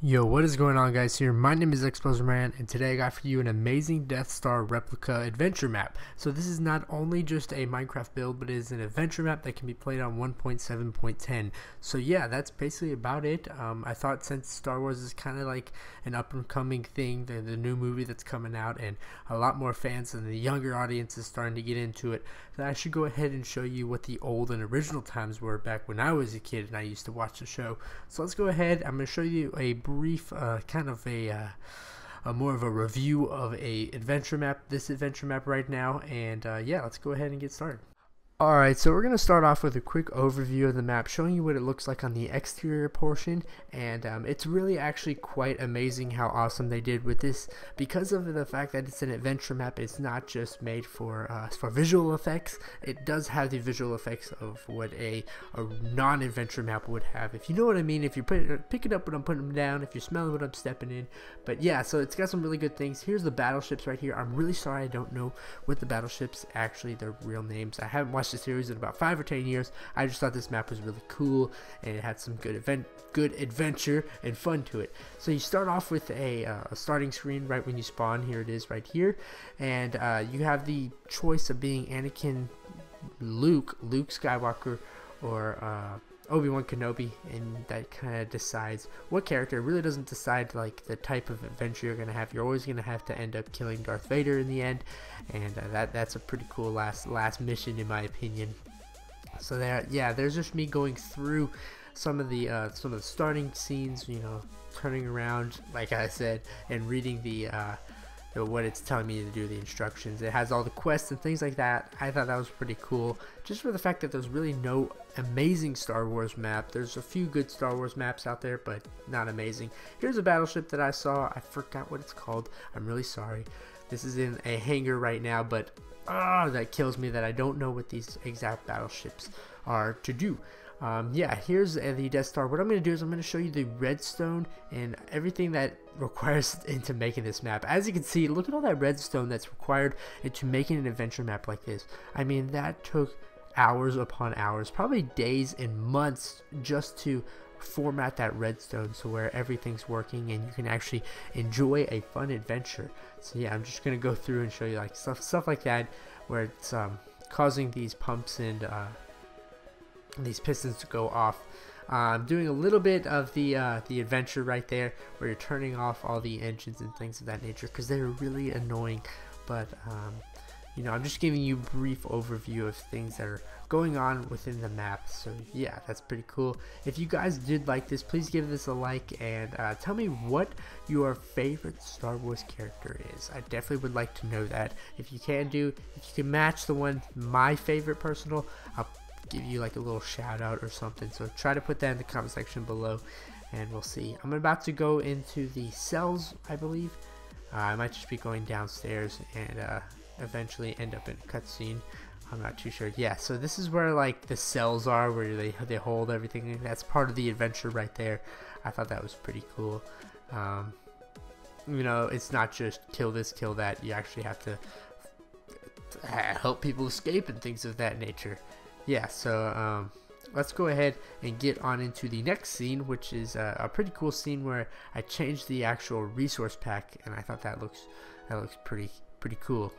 Yo, what is going on guys here? My name is Explosion and today I got for you an amazing Death Star replica adventure map. So this is not only just a Minecraft build, but it is an adventure map that can be played on 1.7.10. So yeah, that's basically about it. Um, I thought since Star Wars is kind of like an up and coming thing, the, the new movie that's coming out, and a lot more fans and the younger audience is starting to get into it, that I should go ahead and show you what the old and original times were back when I was a kid and I used to watch the show. So let's go ahead, I'm going to show you a brief uh, kind of a, uh, a, more of a review of a adventure map this adventure map right now. And uh, yeah let's go ahead and get started Alright, so we're going to start off with a quick overview of the map, showing you what it looks like on the exterior portion, and um, it's really actually quite amazing how awesome they did with this, because of the fact that it's an adventure map, it's not just made for uh, for visual effects, it does have the visual effects of what a, a non-adventure map would have, if you know what I mean, if you put pick it up when I'm putting them down, if you're smelling what I'm stepping in, but yeah, so it's got some really good things, here's the battleships right here, I'm really sorry I don't know what the battleships, actually their real names, I haven't watched the series in about five or ten years. I just thought this map was really cool and it had some good event, good adventure and fun to it. So you start off with a, uh, a starting screen right when you spawn. Here it is right here, and uh, you have the choice of being Anakin, Luke, Luke Skywalker, or uh, Obi-Wan Kenobi and that kind of decides what character really doesn't decide like the type of adventure you're going to have. You're always going to have to end up killing Darth Vader in the end and uh, that that's a pretty cool last last mission in my opinion. So there yeah there's just me going through some of the uh, some of the starting scenes you know turning around like I said and reading the uh, what it's telling me to do, the instructions. It has all the quests and things like that. I thought that was pretty cool. Just for the fact that there's really no amazing Star Wars map. There's a few good Star Wars maps out there, but not amazing. Here's a battleship that I saw. I forgot what it's called. I'm really sorry. This is in a hangar right now, but ah, oh, that kills me that I don't know what these exact battleships are to do um, yeah, here's the Death Star. What I'm going to do is I'm going to show you the redstone and everything that requires into making this map. As you can see, look at all that redstone that's required into making an adventure map like this. I mean, that took hours upon hours, probably days and months just to format that redstone so where everything's working and you can actually enjoy a fun adventure. So yeah, I'm just going to go through and show you like stuff stuff like that where it's um, causing these pumps and uh, these pistons to go off. I'm doing a little bit of the uh, the adventure right there where you're turning off all the engines and things of that nature because they're really annoying. But um, you know I'm just giving you brief overview of things that are going on within the map. So yeah that's pretty cool. If you guys did like this please give this a like and uh, tell me what your favorite Star Wars character is. I definitely would like to know that. If you can do if you can match the one my favorite personal I'll give you like a little shout out or something. So try to put that in the comment section below and we'll see. I'm about to go into the cells, I believe. Uh, I might just be going downstairs and uh, eventually end up in a cutscene. I'm not too sure. Yeah, so this is where like the cells are, where they they hold everything. That's part of the adventure right there. I thought that was pretty cool. Um, you know, it's not just kill this, kill that. You actually have to help people escape and things of that nature yeah, so um, let's go ahead and get on into the next scene, which is a, a pretty cool scene where I changed the actual resource pack, and I thought that looks that looks pretty pretty cool.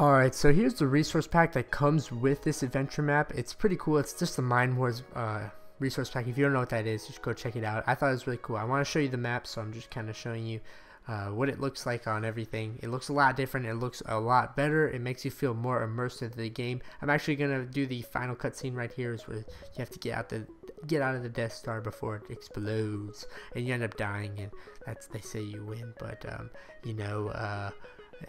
Alright, so here's the resource pack that comes with this adventure map. It's pretty cool. It's just the Mine Wars uh, resource pack. If you don't know what that is, just go check it out. I thought it was really cool. I want to show you the map, so I'm just kind of showing you uh, what it looks like on everything. It looks a lot different. It looks a lot better. It makes you feel more immersed into the game. I'm actually gonna do the final cutscene right here, is where you have to get out the get out of the Death Star before it explodes, and you end up dying, and that's they say you win, but um, you know. Uh,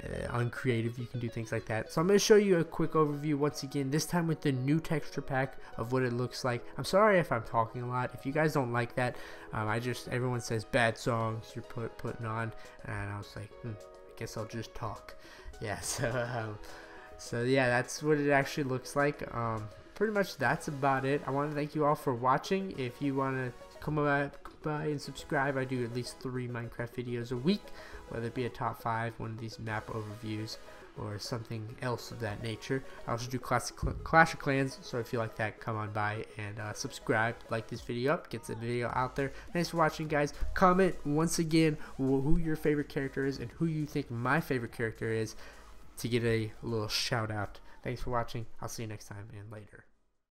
uh, on creative you can do things like that. So i'm going to show you a quick overview once again this time with the new texture pack of what it looks like. I'm sorry if i'm talking a lot. If you guys don't like that um, i just everyone says bad songs you're put, putting on and i was like hmm, i guess i'll just talk. Yeah so um, so yeah that's what it actually looks like. Um, pretty much that's about it. I want to thank you all for watching. If you want to come by, by and subscribe i do at least three minecraft videos a week whether it be a top 5, one of these map overviews, or something else of that nature. I also do Classic Cl Clash of Clans, so if you like that, come on by and uh, subscribe, like this video up, gets the video out there. Thanks for watching, guys. Comment once again who your favorite character is and who you think my favorite character is to get a little shout out. Thanks for watching. I'll see you next time and later.